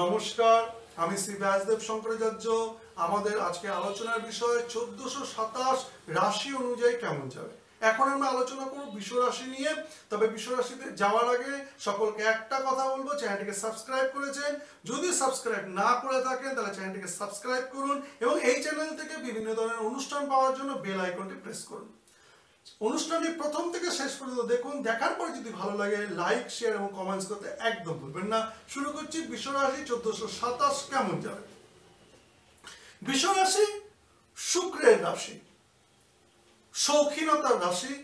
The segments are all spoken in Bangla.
নমস্কার, আমি শ্রী ব্যাসদেব শঙ্করাচার্য। আমাদের আজকে আলোচনার বিষয় চোদ্দশো সাতাশ রাশি অনুযায়ী কেমন যাবে? এখন আমরা আলোচনা করব রাশি নিয়ে। তবে রাশিতে যাওয়ার আগে সকলকে একটা কথা বলব, চ্যানেলটিকে সাবস্ক্রাইব করেছেন। যদি সাবস্ক্রাইব না করে থাকেন, তাহলে চ্যানেলটিকে সাবস্ক্রাইব করুন এবং এই চ্যানেল থেকে বিভিন্ন ধরনের অনুষ্ঠান পাওয়ার জন্য বেল আইকনটি প্রেস করুন। অনুষ্ঠানটি প্রথম থেকে শেষ পর্যন্ত দেখুন, দেখার পর যদি ভালো লাগে লাইক শেয়ার এবং কমেন্টস করতে একদম ভুলবেন না। শুরু করছি বিশ্বরাশি চোদ্দশো সাতাশ, কেমন যাবে? বিশ্বরাশি শুক্রের রাশি, শৌখিনতার রাশি,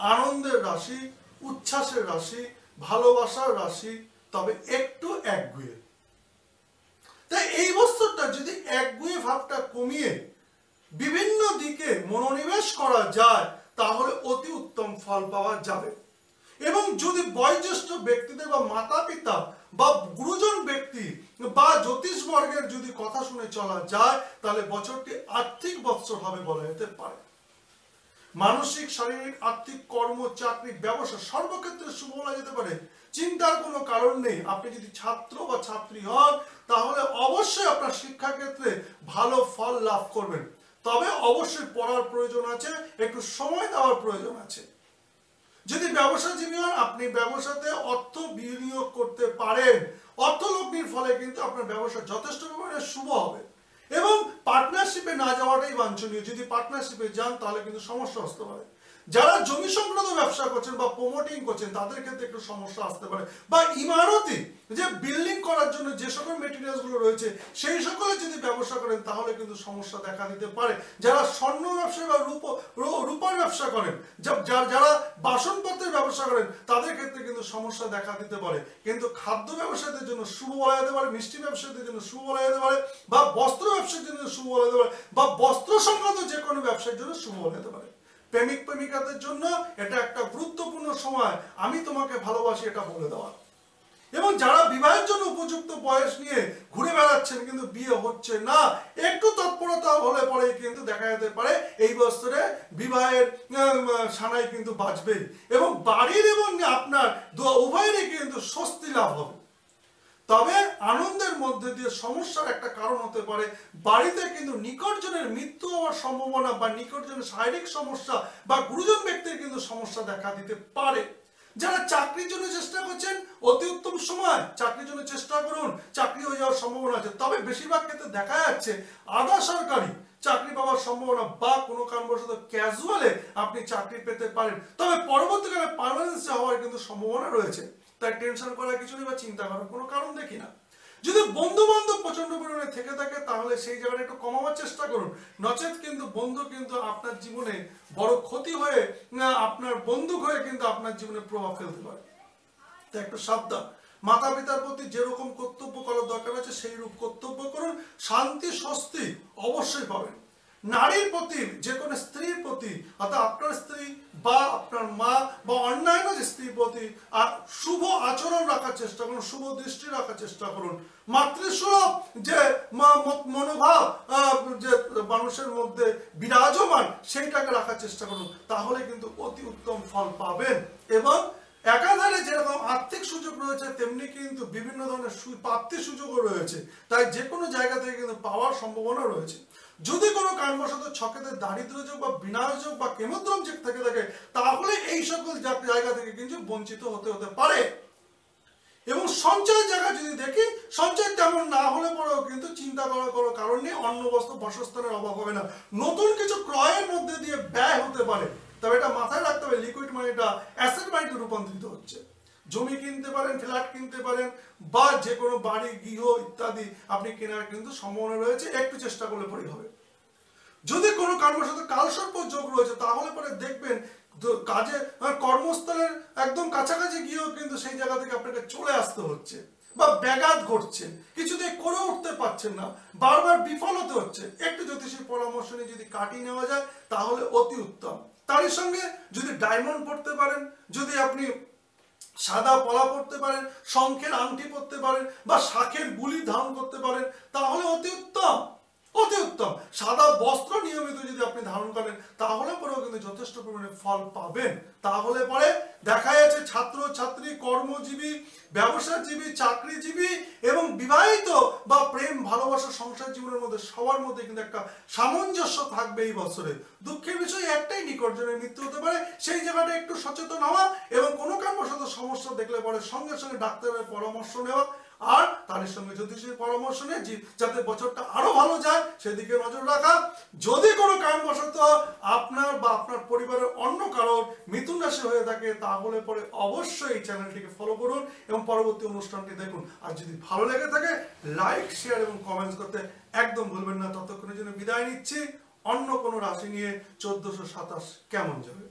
আনন্দের রাশি, উচ্ছ্বাসের রাশি, ভালোবাসার রাশি, তবে একটু একগুয়ে। তাই এই বস্তুটা যদি একগুয়ে ভাবটা কমিয়ে বিভিন্ন দিকে মনোনিবেশ করা যায় তাহলে অতি উত্তম ফল পাওয়া যাবে। এবং যদি বয়োজ্যেষ্ঠ ব্যক্তিদের বা মাতা পিতা বা গুরুজন ব্যক্তি বা জ্যোতিষ বর্গের যদি কথা শুনে চলা যায়, তাহলে বছরটি আর্থিক বৎসর হবে বলা যেতে পারে। মানসিক, শারীরিক, আর্থিক কর্ম, চাকরি, ব্যবসা সর্বক্ষেত্রে শুভ বলা যেতে পারে। চিন্তার কোনো কারণ নেই। আপনি যদি ছাত্র বা ছাত্রী হন, তাহলে অবশ্যই আপনার শিক্ষাক্ষেত্রে ভালো ফল লাভ করবেন। তবে অবশ্যই পড়ার প্রয়োজন আছে, একটু সময় দেওয়ার প্রয়োজন আছে। যদি ব্যবসাজীবী হন আপনি ব্যবসাতে অর্থ বিনিয়োগ করতে পারেন। অর্থ লগ্নির ফলে কিন্তু আপনার ব্যবসা যথেষ্ট পরিমাণে শুভ হবে। এবং পার্টনারশিপে না যাওয়াটাই বাঞ্ছনীয়। যদি পার্টনারশিপে যান, তাহলে কিন্তু সমস্যা আসতে পারে। যারা জমি সংক্রান্ত ব্যবসা করছেন বা প্রমোটিং করছেন, তাদের ক্ষেত্রে একটু সমস্যা আসতে পারে। বা ইমারতি যে বিল্ডিং করার জন্য যে সকল মেটেরিয়ালসগুলো রয়েছে, সেই সকলে যদি ব্যবসা করেন, তাহলে কিন্তু সমস্যা দেখা দিতে পারে। যারা স্বর্ণ ব্যবসা বা রূপ রূপার ব্যবসা করেন যারা বাসনপত্রের ব্যবসা করেন, তাদের ক্ষেত্রে কিন্তু সমস্যা দেখা দিতে পারে। কিন্তু খাদ্য ব্যবসায়ীদের জন্য শুভ বলা যেতে পারে, মিষ্টি ব্যবসায়ীদের জন্য শুভ বলা যেতে পারে, বা বস্ত্র ব্যবসার জন্য শুভ বলা যেতে পারে, বা বস্ত্র সংক্রান্ত যে কোনো ব্যবসার জন্য শুভ বলা যেতে পারে। প্রেমিক প্রেমিকাদের জন্য এটা একটা গুরুত্বপূর্ণ সময়। আমি তোমাকে ভালোবাসি, এটা বলে দেওয়া এবং যারা বিবাহের জন্য উপযুক্ত বয়স নিয়ে ঘুরে বেড়াচ্ছেন কিন্তু বিয়ে হচ্ছে না, একটু তৎপরতা হলে পরে কিন্তু দেখা যেতে পারে এই বছরে বিবাহের সানাই কিন্তু বাঁচবেই। এবং বাড়ির এবং আপনার উভয়েরই কিন্তু স্বস্তি লাভ হবে। তবে আনন্দের মধ্যে দিয়ে সমস্যার একটা কারণ হতে পারে। বাড়িতে কিন্তু নিকটজনের মৃত্যু হওয়ার সম্ভাবনা বা নিকটজনের শারীরিক সমস্যা বা গুরুজন ব্যক্তির কিন্তু সমস্যা দেখা দিতে পারে। যারা চাকরির জন্য চেষ্টা করছেন, অতি উত্তম সময়। চাকরির জন্য চেষ্টা করুন, চাকরি হয়ে যাওয়ার সম্ভাবনা আছে। তবে বেশিরভাগ ক্ষেত্রে দেখা যাচ্ছে, আধা সরকারি চাকরি পাওয়ার সম্ভাবনা বা কোনো কারণবশত ক্যাজুয়ালে আপনি চাকরি পেতে পারেন। তবে পরবর্তীকালে পারমানেন্সি হওয়ার কিন্তু সম্ভাবনা রয়েছে। তাই টেনশন করার কিছু নেই বা চিন্তা করার কোনো কারণ দেখি না। যদি বন্ধু বান্ধব প্রচণ্ড পরিমাণে থেকে থাকে, তাহলে সেই জায়গাটা একটু কমাবার চেষ্টা করুন। নচেত কিন্তু বন্ধু কিন্তু আপনার জীবনে বড় ক্ষতি হয়ে, না, আপনার বন্দুক হয়ে কিন্তু আপনার জীবনে প্রভাব ফেলতে পারে। তাই একটু সাবধান। মাতা পিতার প্রতি যেরকম কর্তব্য করার দরকার আছে সেই রূপ কর্তব্য করুন। শান্তি, স্বস্তি অবশ্যই পাবেন। নারীর প্রতি, যে কোনো স্ত্রীর প্রতি, অর্থাৎ আপনার স্ত্রী বা আপনার মা বা অন্যান্য যে স্ত্রীর প্রতি, আর শুভ আচরণ রাখার চেষ্টা করুন, শুভ দৃষ্টি রাখার চেষ্টা করুন। মাতৃসুলভ যে মনোভাব যে মানুষের মধ্যে বিরাজমান, সেইটাকে রাখার চেষ্টা করুন। তাহলে কিন্তু অতি উত্তম ফল পাবেন। এবং একাধারে যেরকম আর্থিক সুযোগ রয়েছে, তেমনি কিন্তু বিভিন্ন ধরনের প্রাপ্তির সুযোগও রয়েছে। তাই যে কোনো জায়গা থেকে কিন্তু পাওয়ার সম্ভাবনা রয়েছে। যদি কোনো কারণবশত ছকেতে দারিদ্র যোগ বা বিনাশ যোগ বা কেমদ্রম যোগ থেকে থাকে, তাহলে এই সকল জায়গা থেকে কিন্তু বঞ্চিত হতে হতে পারে। এবং সঞ্চয়ের জায়গা যদি দেখি, সঞ্চয় তেমন না হলে পরেও কিন্তু চিন্তা করার কোনো কারণ নেই, অন্য বস্তু বাসস্থানের অভাব হবে না। নতুন কিছু ক্রয়ের মধ্যে দিয়ে ব্যয় হতে পারে, তবে এটা মাথায় রাখতে হবে লিকুইড মানিটা অ্যাসেট মানিতে রূপান্তরিত হচ্ছে। জমি কিনতে পারেন, ফ্ল্যাট কিনতে পারেন, বা যে কোনো বাড়ি, গৃহ ইত্যাদি আপনি কেনার কিন্তু সম্ভাবনা রয়েছে। একটু চেষ্টা করলে পরেই হবে। যদি কোনো কারণবশত কালসর্প যোগ রয়েছে, তাহলে পরে দেখবেন কাজে কর্মস্থলের একদম কাছাকাছি গিয়েও কিন্তু সেই জায়গা থেকে আপনাকে চলে আসতে হচ্ছে, বা ব্যাঘাত ঘটছে। কিছুতেই করে উঠতে পারছেন না, বারবার বিফল হতে হচ্ছে। একটু জ্যোতিষীর পরামর্শ নিয়ে যদি কাটিয়ে নেওয়া যায়, তাহলে অতি উত্তম। তারই সঙ্গে যদি ডায়মন্ড পড়তে পারেন, যদি আপনি সাদা পলা পড়তে পারেন, শঙ্খের আংটি পরতে পারেন বা শাখের গুলি ধারণ করতে পারেন, তাহলে অতি উত্তম। অতি উত্তম সাদা বস্ত্র নিয়মিত যদি আপনি ধারণ করেন, তাহলে পরেও কিন্তু যথেষ্ট পরিমাণে ফল পাবেন। তাহলে পরে দেখা যাচ্ছে ছাত্র, ছাত্রী, কর্মজীবী, ব্যবসাজীবী, চাকরিজীবী এবং বিবাহিত বা প্রেম, ভালোবাসা, সংসার জীবনের মধ্যে সবার মধ্যে কিন্তু একটা সামঞ্জস্য থাকবে এই বছরে। দুঃখের বিষয় একটাই নিকটজনের মৃত্যু হতে পারে। সেই জায়গাটা একটু সচেতন হওয়া এবং কোনো কারণবশত সমস্যা দেখলে পরে সঙ্গে সঙ্গে ডাক্তারের পরামর্শ নেওয়া। আর তার সঙ্গে জ্যোতিষের পরামর্শ নিয়ে যাতে বছরটা আরও ভালো যায়, সেদিকে নজর রাখা। যদি কোনো কারণবশত আপনার বা আপনার পরিবারের অন্য কারোর মিথুন রাশি হয়ে থাকে, তাহলে পরে অবশ্যই এই চ্যানেলটিকে ফলো করুন এবং পরবর্তী অনুষ্ঠানটি দেখুন। আর যদি ভালো লেগে থাকে লাইক শেয়ার এবং কমেন্টস করতে একদম ভুলবেন না। ততক্ষণের জন্য বিদায় নিচ্ছি। অন্য কোনো রাশি নিয়ে চোদ্দশো সাতাশ কেমন যাবে?